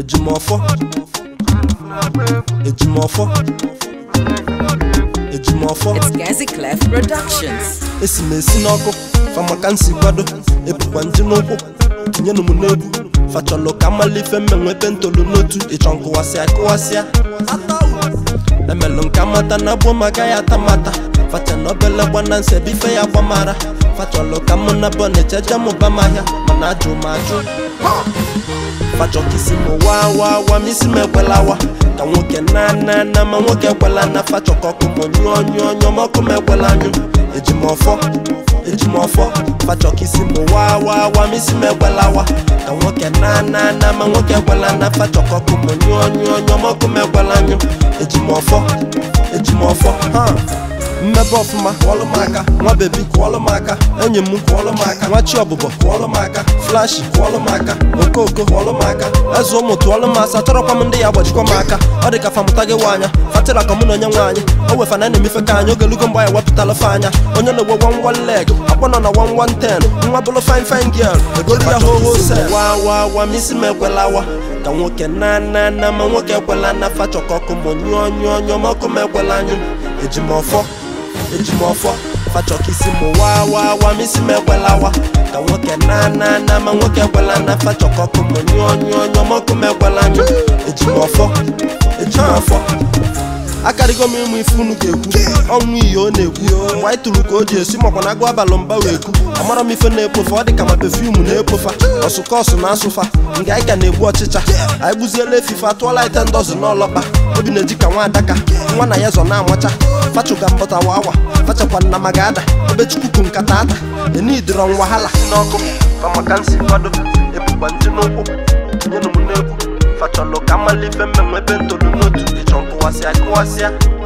é de mofo, é Gazi Clef Productions. Esse mesi n'ọkụ, fama ka nsi kwado, ebukwa ndị n'ụkwụ, tinye nụ m n'ebu. Fachọlụ ka mmalife mmenwe ebe ntolu n'otu, ịchọ nkụwasịa kụwasịa. Emelụ nka mata na gbuo maka ya tamata, facha na obele gbana nsebi ife ya gbamara. Fachọlụ ka mụ na bọ na-echeje mụba m mana ajụ m ajụ. fachọkisi m wa awa wa misi ka nwoke na na na ma nwoke ekwela na fachọkọkụ m nyụọ nyụọ nyụọ ma ọkụ m anyụ ejimọfọ wa ka nwoke na na na ma nwoke ekwela na fachọkọkụ m nyụọ nyụọ nyụọ ma ọkụ m mmepe ọfụma kụọlụ nwa bebi kụọlụ enyi m kụọlụ m nwa chi ọbụbọ kụọlụ flashi kụọlụ m aka okoko kụọlụ eze ụmụ tụọlụmasa m asa tọrọkwa m ndị ya gbajikwa m aka ọ dị ka famụta gị nwaanya fatịra ka mụ na onye nwaanyị o wefana na na-emefe ka anyị ogelugo mgbe anyị wepụtala fe anya onye na-ewe wan wan leg akpọ nọ na wan ten nwa bụrụ fin fine girl egolu ya ho se wa misi m ekwelawa ka nwoke na na na ma nwoke ekwela na fa chọkọ ọkụ mụ nyụọ nyụọ nyụọ ma m ekwela anyụ eji m ọfọ eji m ọfọ m waa waa m ekwelawa ka nwoke na na na ma nwoke ekwela na fachọkọkụ m nyụọ nyụọ nyụọ mọkụ m ekwela nyụ eji m akarịgo m ịmụ ife unu ga-ekwu ọnwụ ihe ọ na-ekwu mgbe anyị tụrụ ka o ji esi makwa na agụ abalị mba wee kwu amara m ife na-ekpofe ọ dị ka ma pefumu na-ekpofa ọsụkọsụ na asụfa nke anyị ka na-egbu ọchịcha anyị gbuziela efife atụọla ite ndọzi n'ọlọkpa bina-eji ka nwa adaka nwa na ya zọ na-amacha fachuga mbọtawa awa fachakwa nna ga ada obechukwu nkata ata enidiro nwahala n'ọkụ famaka nsi kwado ebukwa nye na m n'egwu fachọlụ ka mmalife mmemme ebe ntolu n'otu ịchọ nkụwasịa